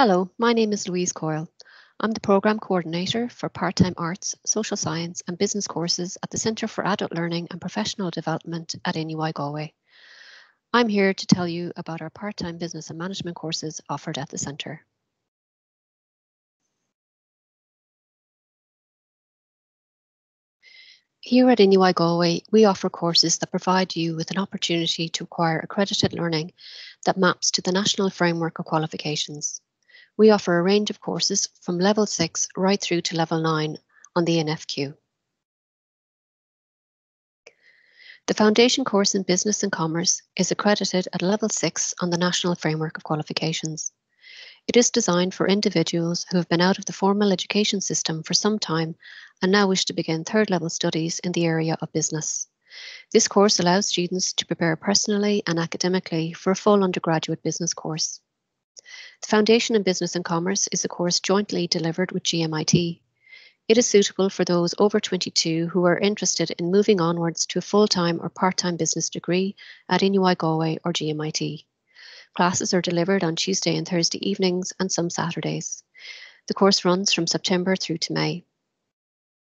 Hello, my name is Louise Coyle. I'm the Programme Coordinator for Part-Time Arts, Social Science and Business courses at the Centre for Adult Learning and Professional Development at NUI Galway. I'm here to tell you about our part-time business and management courses offered at the centre. Here at NUI Galway, we offer courses that provide you with an opportunity to acquire accredited learning that maps to the National Framework of Qualifications. We offer a range of courses from level 6 right through to level 9 on the NFQ. The foundation course in Business and Commerce is accredited at level 6 on the National Framework of Qualifications. It is designed for individuals who have been out of the formal education system for some time and now wish to begin third level studies in the area of business. This course allows students to prepare personally and academically for a full undergraduate business course. The Foundation in Business and Commerce is a course jointly delivered with GMIT. It is suitable for those over 22 who are interested in moving onwards to a full-time or part-time business degree at NUI Galway or GMIT. Classes are delivered on Tuesday and Thursday evenings and some Saturdays. The course runs from September through to May.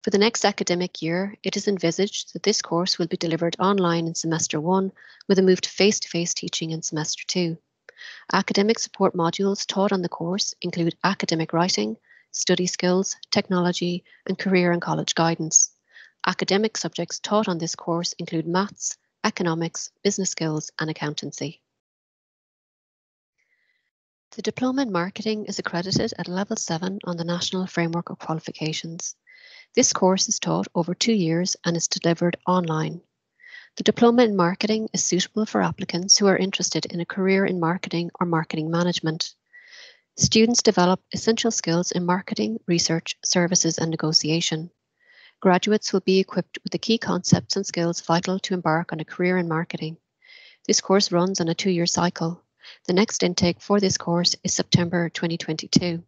For the next academic year, it is envisaged that this course will be delivered online in semester one with a move to face-to-face -face teaching in semester two. Academic support modules taught on the course include academic writing, study skills, technology, and career and college guidance. Academic subjects taught on this course include maths, economics, business skills, and accountancy. The Diploma in Marketing is accredited at level 7 on the National Framework of Qualifications. This course is taught over two years and is delivered online. The Diploma in Marketing is suitable for applicants who are interested in a career in marketing or marketing management. Students develop essential skills in marketing, research, services and negotiation. Graduates will be equipped with the key concepts and skills vital to embark on a career in marketing. This course runs on a two-year cycle. The next intake for this course is September 2022.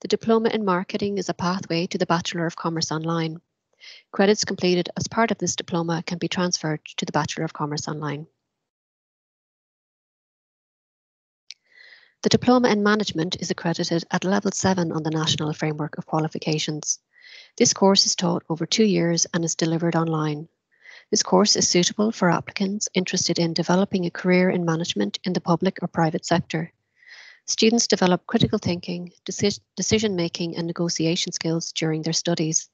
The Diploma in Marketing is a pathway to the Bachelor of Commerce Online. Credits completed as part of this diploma can be transferred to the Bachelor of Commerce Online. The Diploma in Management is accredited at level 7 on the National Framework of Qualifications. This course is taught over two years and is delivered online. This course is suitable for applicants interested in developing a career in management in the public or private sector. Students develop critical thinking, decision making and negotiation skills during their studies.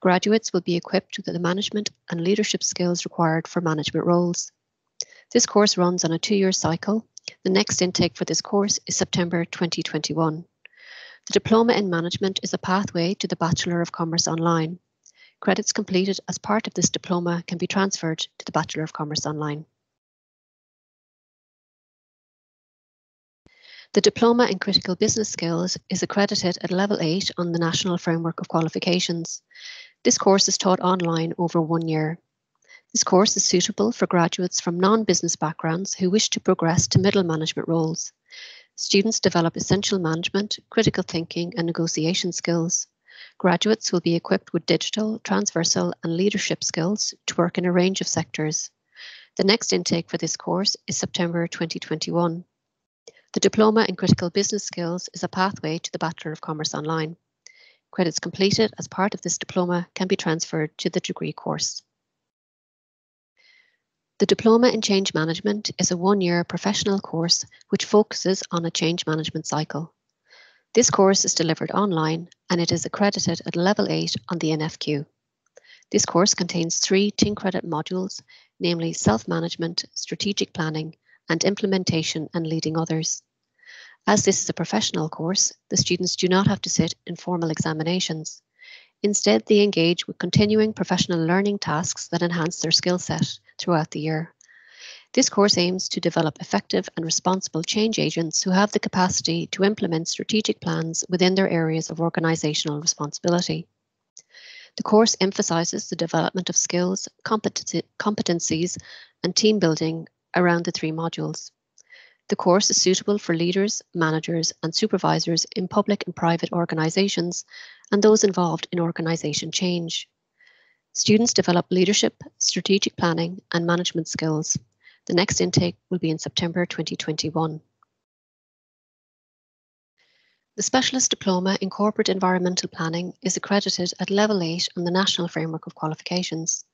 Graduates will be equipped with the management and leadership skills required for management roles. This course runs on a two-year cycle. The next intake for this course is September 2021. The Diploma in Management is a pathway to the Bachelor of Commerce Online. Credits completed as part of this diploma can be transferred to the Bachelor of Commerce Online. The Diploma in Critical Business Skills is accredited at level 8 on the National Framework of Qualifications. This course is taught online over one year. This course is suitable for graduates from non-business backgrounds who wish to progress to middle management roles. Students develop essential management, critical thinking and negotiation skills. Graduates will be equipped with digital, transversal and leadership skills to work in a range of sectors. The next intake for this course is September 2021. The Diploma in Critical Business Skills is a pathway to the Bachelor of Commerce Online. Credits completed as part of this diploma can be transferred to the degree course. The Diploma in Change Management is a one-year professional course which focuses on a change management cycle. This course is delivered online and it is accredited at level 8 on the NFQ. This course contains three 10 credit modules, namely self-management, strategic planning, and implementation and leading others. As this is a professional course, the students do not have to sit in formal examinations. Instead, they engage with continuing professional learning tasks that enhance their skill set throughout the year. This course aims to develop effective and responsible change agents who have the capacity to implement strategic plans within their areas of organisational responsibility. The course emphasises the development of skills, competencies and team building around the three modules. The course is suitable for leaders, managers and supervisors in public and private organisations and those involved in organisation change. Students develop leadership, strategic planning and management skills. The next intake will be in September 2021. The Specialist Diploma in Corporate Environmental Planning is accredited at Level 8 on the National Framework of Qualifications.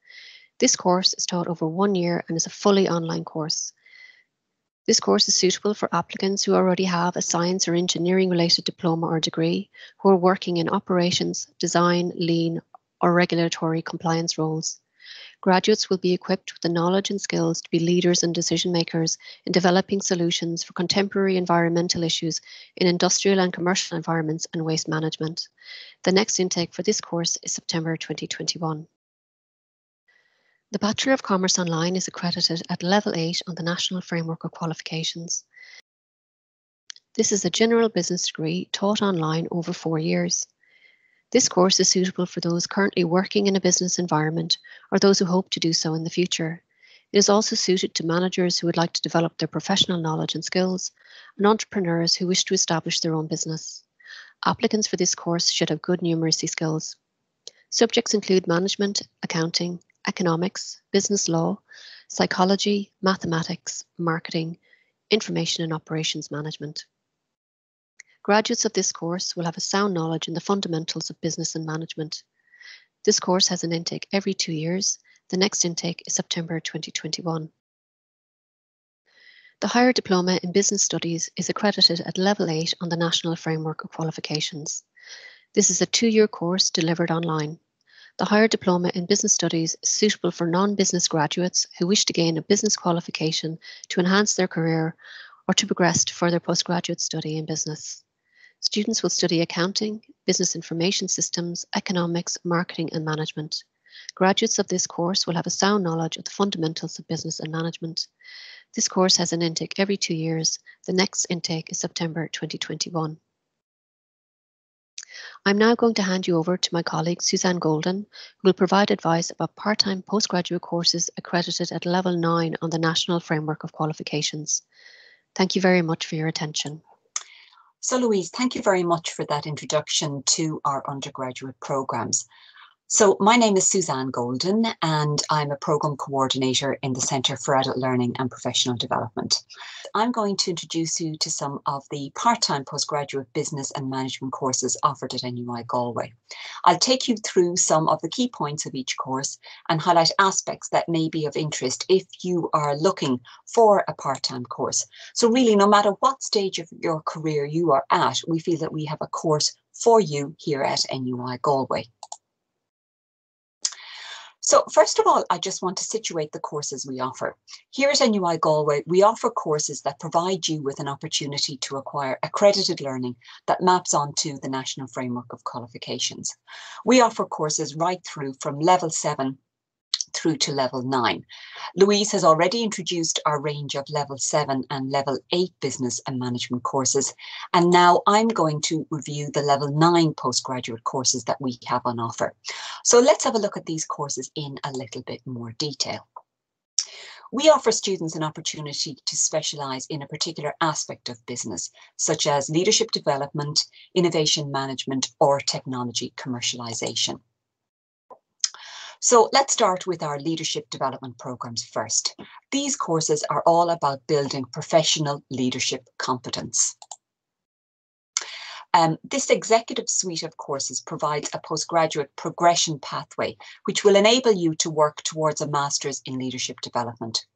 This course is taught over one year and is a fully online course. This course is suitable for applicants who already have a science or engineering related diploma or degree, who are working in operations, design, lean, or regulatory compliance roles. Graduates will be equipped with the knowledge and skills to be leaders and decision makers in developing solutions for contemporary environmental issues in industrial and commercial environments and waste management. The next intake for this course is September 2021. The Bachelor of Commerce Online is accredited at Level 8 on the National Framework of Qualifications. This is a general business degree taught online over four years. This course is suitable for those currently working in a business environment or those who hope to do so in the future. It is also suited to managers who would like to develop their professional knowledge and skills and entrepreneurs who wish to establish their own business. Applicants for this course should have good numeracy skills. Subjects include management, accounting, economics, business law, psychology, mathematics, marketing, information and operations management. Graduates of this course will have a sound knowledge in the fundamentals of business and management. This course has an intake every two years. The next intake is September 2021. The Higher Diploma in Business Studies is accredited at Level 8 on the National Framework of Qualifications. This is a two-year course delivered online. The Higher Diploma in Business Studies is suitable for non-business graduates who wish to gain a business qualification to enhance their career or to progress to further postgraduate study in business. Students will study accounting, business information systems, economics, marketing and management. Graduates of this course will have a sound knowledge of the fundamentals of business and management. This course has an intake every two years. The next intake is September 2021. I'm now going to hand you over to my colleague Suzanne Golden, who will provide advice about part-time postgraduate courses accredited at level 9 on the National Framework of Qualifications. Thank you very much for your attention. So Louise, thank you very much for that introduction to our undergraduate programmes. So my name is Suzanne Golden and I'm a programme coordinator in the Centre for Adult Learning and Professional Development. I'm going to introduce you to some of the part-time postgraduate business and management courses offered at NUI Galway. I'll take you through some of the key points of each course and highlight aspects that may be of interest if you are looking for a part-time course. So really, no matter what stage of your career you are at, we feel that we have a course for you here at NUI Galway. So first of all, I just want to situate the courses we offer. Here at NUI Galway, we offer courses that provide you with an opportunity to acquire accredited learning that maps onto the National Framework of Qualifications. We offer courses right through from level seven through to level nine. Louise has already introduced our range of level seven and level eight business and management courses. And now I'm going to review the level nine postgraduate courses that we have on offer. So let's have a look at these courses in a little bit more detail. We offer students an opportunity to specialise in a particular aspect of business, such as leadership development, innovation management, or technology commercialisation. So let's start with our leadership development programs first. These courses are all about building professional leadership competence. Um, this executive suite of courses provides a postgraduate progression pathway, which will enable you to work towards a master's in leadership development.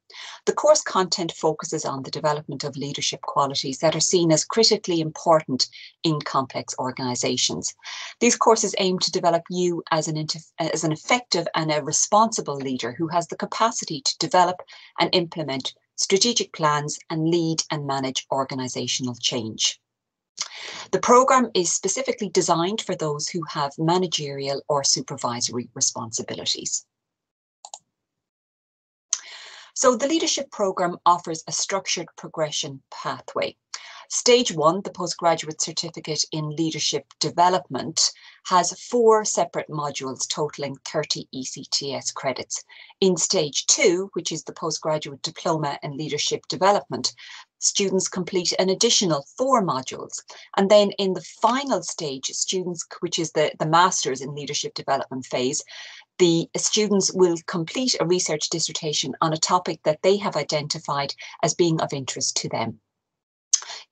The course content focuses on the development of leadership qualities that are seen as critically important in complex organisations. These courses aim to develop you as an, as an effective and a responsible leader who has the capacity to develop and implement strategic plans and lead and manage organisational change. The programme is specifically designed for those who have managerial or supervisory responsibilities. So the leadership programme offers a structured progression pathway. Stage one, the postgraduate certificate in leadership development, has four separate modules totaling 30 ECTS credits. In stage two, which is the postgraduate diploma in leadership development, students complete an additional four modules. And then in the final stage, students, which is the, the master's in leadership development phase, the students will complete a research dissertation on a topic that they have identified as being of interest to them.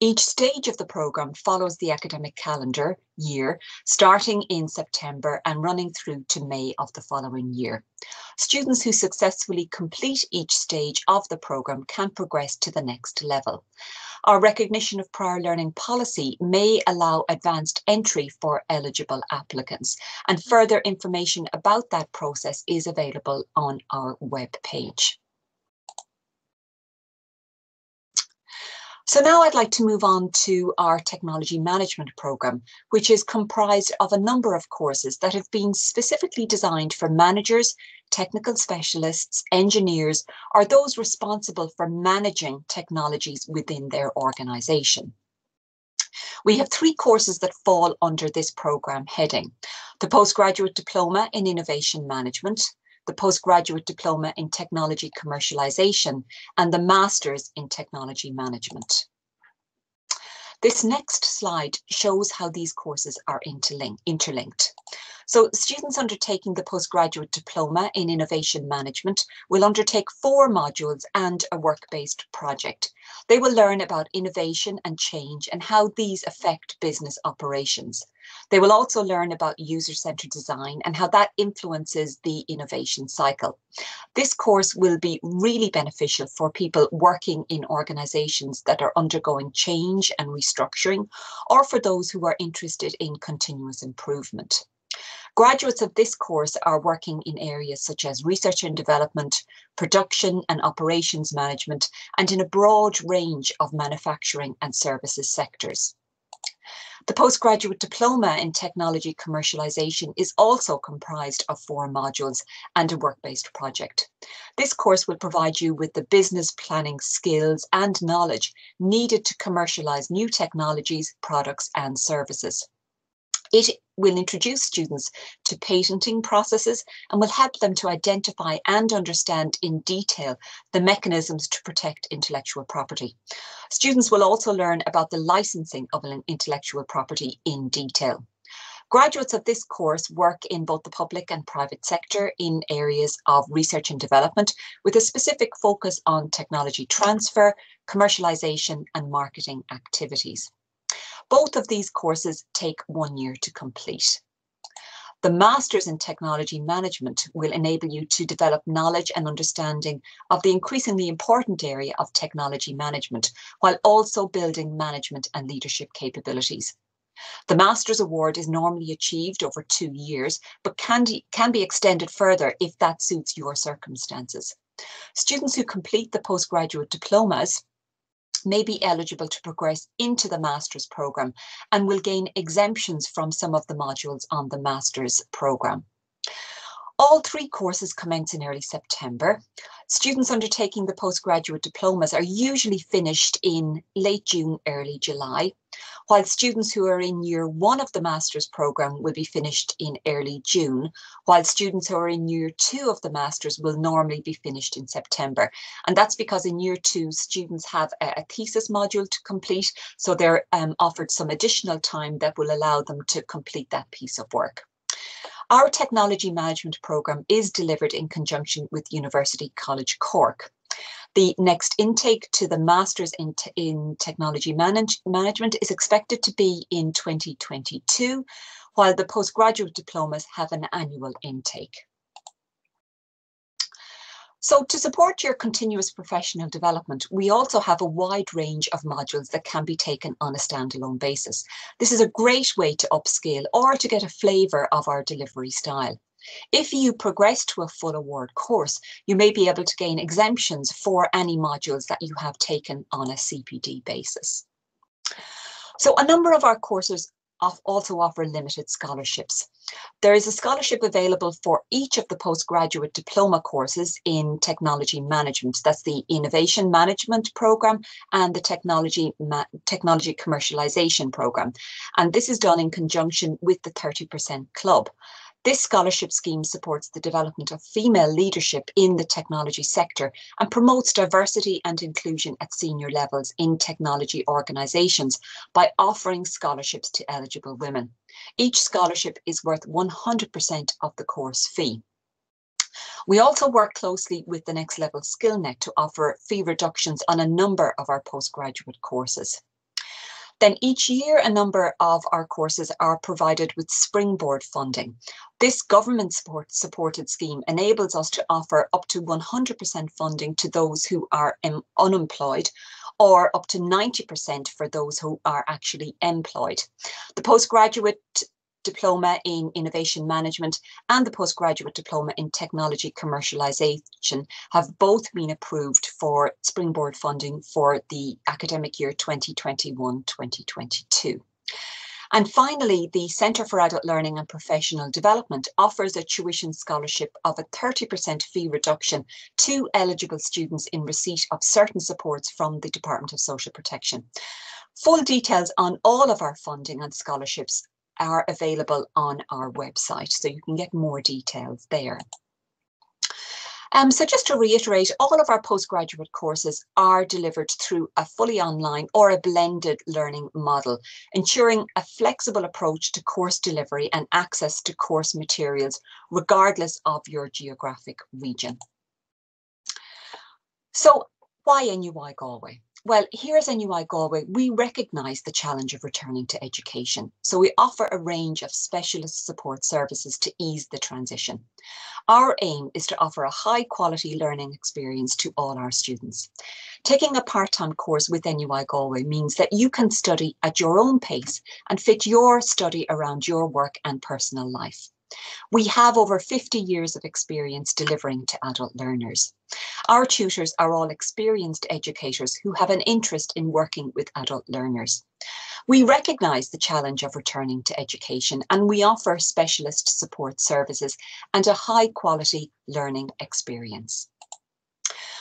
Each stage of the programme follows the academic calendar year, starting in September and running through to May of the following year. Students who successfully complete each stage of the programme can progress to the next level. Our recognition of prior learning policy may allow advanced entry for eligible applicants, and further information about that process is available on our web So now I'd like to move on to our technology management program, which is comprised of a number of courses that have been specifically designed for managers, technical specialists, engineers, or those responsible for managing technologies within their organisation. We have three courses that fall under this program heading. The Postgraduate Diploma in Innovation Management, the Postgraduate Diploma in Technology Commercialisation, and the Masters in Technology Management. This next slide shows how these courses are interlinked. So students undertaking the postgraduate diploma in innovation management will undertake four modules and a work-based project. They will learn about innovation and change and how these affect business operations. They will also learn about user-centered design and how that influences the innovation cycle. This course will be really beneficial for people working in organizations that are undergoing change and restructuring, or for those who are interested in continuous improvement. Graduates of this course are working in areas such as research and development, production and operations management, and in a broad range of manufacturing and services sectors. The postgraduate diploma in technology commercialization is also comprised of four modules and a work-based project. This course will provide you with the business planning skills and knowledge needed to commercialize new technologies, products and services. It will introduce students to patenting processes and will help them to identify and understand in detail the mechanisms to protect intellectual property. Students will also learn about the licensing of an intellectual property in detail. Graduates of this course work in both the public and private sector in areas of research and development with a specific focus on technology transfer, commercialization and marketing activities. Both of these courses take one year to complete. The Masters in Technology Management will enable you to develop knowledge and understanding of the increasingly important area of technology management, while also building management and leadership capabilities. The Master's Award is normally achieved over two years, but can, can be extended further if that suits your circumstances. Students who complete the postgraduate diplomas may be eligible to progress into the master's programme and will gain exemptions from some of the modules on the master's programme. All three courses commence in early September. Students undertaking the postgraduate diplomas are usually finished in late June, early July, while students who are in year one of the master's programme will be finished in early June, while students who are in year two of the master's will normally be finished in September. And that's because in year two, students have a, thesis module to complete, so they're um, offered some additional time that will allow them to complete that piece of work. Our technology management programme is delivered in conjunction with University College Cork. The next intake to the Masters in, in Technology Manage Management is expected to be in 2022, while the postgraduate diplomas have an annual intake. So to support your continuous professional development, we also have a wide range of modules that can be taken on a standalone basis. This is a great way to upskill or to get a flavour of our delivery style. If you progress to a full award course, you may be able to gain exemptions for any modules that you have taken on a CPD basis. So a number of our courses also offer limited scholarships. There is a scholarship available for each of the postgraduate diploma courses in technology management. That's the Innovation Management Programme and the Technology, Technology Commercialisation Programme. And this is done in conjunction with the 30% Club. This scholarship scheme supports the development of female leadership in the technology sector and promotes diversity and inclusion at senior levels in technology organisations by offering scholarships to eligible women. Each scholarship is worth 100% of the course fee. We also work closely with the Next Level SkillNet to offer fee reductions on a number of our postgraduate courses. Then each year, a number of our courses are provided with Springboard funding. This government support supported scheme enables us to offer up to 100% funding to those who are um, unemployed or up to 90% for those who are actually employed. The postgraduate diploma in innovation management and the postgraduate diploma in technology commercialization have both been approved for springboard funding for the academic year 2021-2022. And finally, the Centre for Adult Learning and Professional Development offers a tuition scholarship of a 30% fee reduction to eligible students in receipt of certain supports from the Department of Social Protection. Full details on all of our funding and scholarships are available on our website, so you can get more details there. Um, so just to reiterate, all of our postgraduate courses are delivered through a fully online or a blended learning model, ensuring a flexible approach to course delivery and access to course materials, regardless of your geographic region. So why NUI Galway? Well, here at NUI Galway, we recognise the challenge of returning to education. So we offer a range of specialist support services to ease the transition. Our aim is to offer a high quality learning experience to all our students. Taking a part-time course with NUI Galway means that you can study at your own pace and fit your study around your work and personal life. We have over 50 years of experience delivering to adult learners. Our tutors are all experienced educators who have an interest in working with adult learners. We recognise the challenge of returning to education and we offer specialist support services and a high quality learning experience.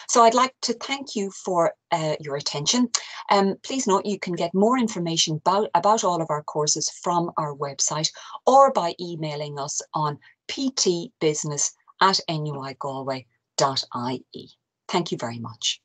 So I'd like to thank you for uh, your attention. Um, please note you can get more information about, about all of our courses from our website or by emailing us on ptbusiness at nuigalway.ie. Thank you very much.